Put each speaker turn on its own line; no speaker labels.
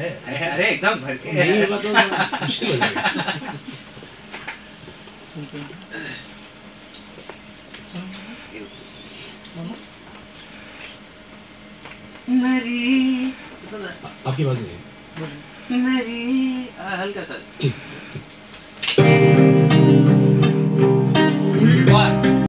अरे एकदम भर के
नहीं होगा तो मुश्किल हो जाएगा।
मरी।
आपकी आवाज़ नहीं
मेरी हल्का सा।